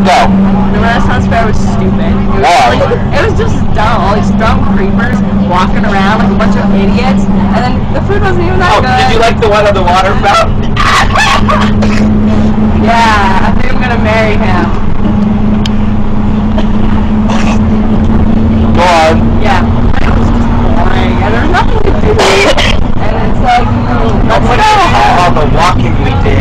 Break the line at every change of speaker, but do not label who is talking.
No.
The Renaissance Faire was stupid. It was Why? Like, it was just dumb. All these dumb creepers walking around like a bunch of idiots, and then the food wasn't even that oh, good. Did you like
the one on the water fountain?
yeah, I think I'm gonna marry him.
Go on.
Yeah. It was just boring, and there's nothing to do. and it's like, no, let's go.
All the walking we did.